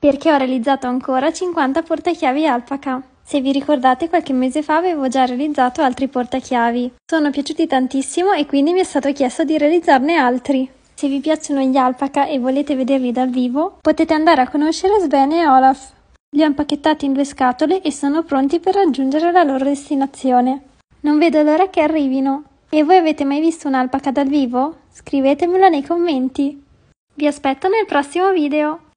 perché ho realizzato ancora 50 portachiavi alpaca. Se vi ricordate qualche mese fa avevo già realizzato altri portachiavi. Sono piaciuti tantissimo e quindi mi è stato chiesto di realizzarne altri. Se vi piacciono gli alpaca e volete vederli dal vivo, potete andare a conoscere Sven e Olaf. Li ho impacchettati in due scatole e sono pronti per raggiungere la loro destinazione. Non vedo l'ora che arrivino. E voi avete mai visto un'alpaca dal vivo? Scrivetemelo nei commenti. Vi aspetto nel prossimo video.